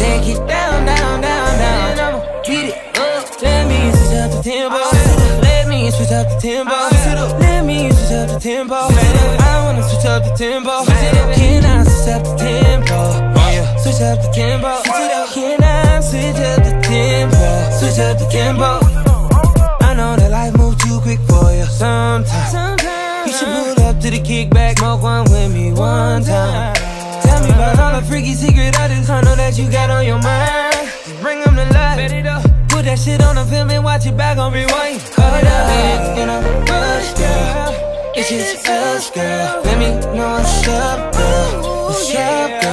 take it down, down, down, down. And I'ma beat it up. Let me switch up the tempo. Let me switch up the tempo. Let me switch up the tempo. I wanna switch up the tempo. Can I switch up the tempo? Switch up the tempo. Can I switch up the tempo? Switch up the tempo. I know that life moves too quick for you sometimes. You should pull up to the kickback, smoke one with me one time. Tell me about all the freaky secret I just know that you got on your mind. Just bring them to life. Bet it up. Put that shit on the film and watch it back on rewind. Hold up, in a rush, girl. It's just us, girl. Let me know what's up, girl. What's up, girl?